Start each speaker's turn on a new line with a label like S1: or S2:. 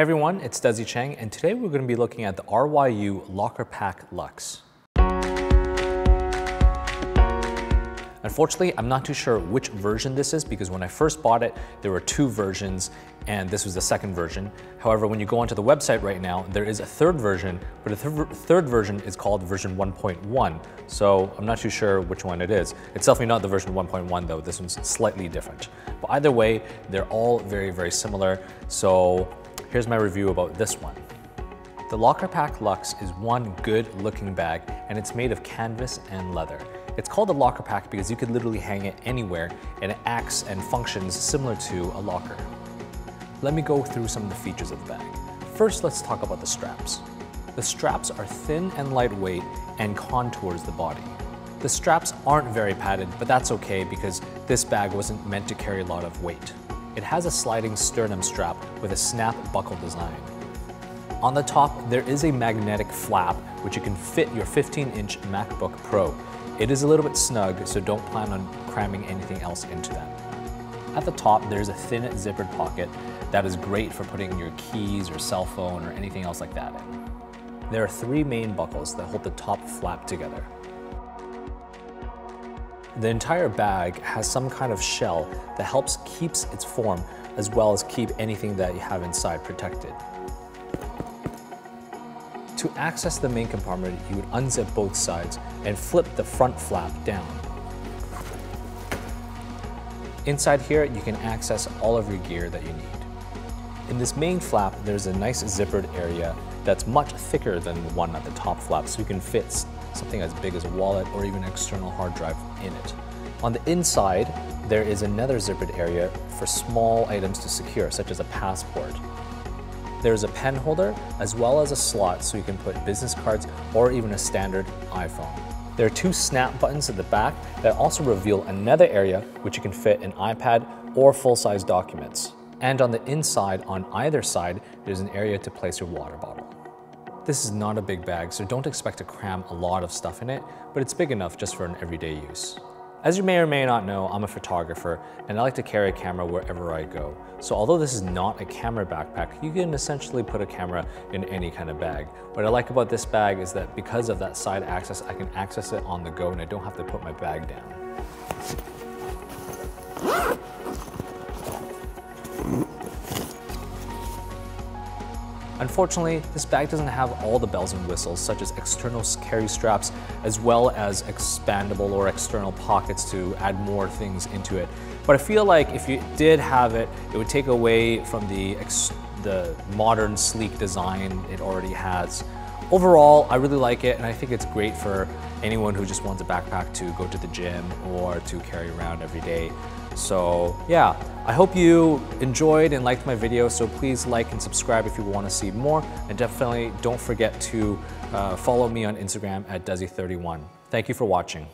S1: Hey everyone, it's Desy Cheng, and today we're going to be looking at the RYU Locker Pack Lux. Unfortunately, I'm not too sure which version this is because when I first bought it, there were two versions and this was the second version. However, when you go onto the website right now, there is a third version, but the th third version is called version 1.1. So I'm not too sure which one it is. It's definitely not the version 1.1 though, this one's slightly different. But either way, they're all very, very similar. So here's my review about this one. The Locker Pack Lux is one good looking bag and it's made of canvas and leather. It's called a locker pack because you could literally hang it anywhere and it acts and functions similar to a locker. Let me go through some of the features of the bag. First, let's talk about the straps. The straps are thin and lightweight and contours the body. The straps aren't very padded, but that's okay because this bag wasn't meant to carry a lot of weight. It has a sliding sternum strap with a snap buckle design. On the top, there is a magnetic flap which you can fit your 15-inch MacBook Pro. It is a little bit snug, so don't plan on cramming anything else into that. At the top, there's a thin zippered pocket that is great for putting your keys or cell phone or anything else like that in. There are three main buckles that hold the top flap together. The entire bag has some kind of shell that helps keeps its form as well as keep anything that you have inside protected. To access the main compartment, you would unzip both sides and flip the front flap down. Inside here, you can access all of your gear that you need. In this main flap, there's a nice zippered area that's much thicker than the one at the top flap, so you can fit something as big as a wallet or even an external hard drive in it. On the inside, there is another zippered area for small items to secure, such as a passport. There's a pen holder as well as a slot so you can put business cards or even a standard iPhone. There are two snap buttons at the back that also reveal another area which you can fit an iPad or full-size documents. And on the inside, on either side, there's an area to place your water bottle. This is not a big bag, so don't expect to cram a lot of stuff in it, but it's big enough just for an everyday use. As you may or may not know, I'm a photographer and I like to carry a camera wherever I go. So although this is not a camera backpack, you can essentially put a camera in any kind of bag. What I like about this bag is that because of that side access, I can access it on the go and I don't have to put my bag down. Unfortunately, this bag doesn't have all the bells and whistles, such as external carry straps, as well as expandable or external pockets to add more things into it. But I feel like if you did have it, it would take away from the, the modern, sleek design it already has. Overall, I really like it, and I think it's great for anyone who just wants a backpack to go to the gym or to carry around every day. So yeah, I hope you enjoyed and liked my video, so please like and subscribe if you want to see more, and definitely don't forget to uh, follow me on Instagram at Desy31. Thank you for watching.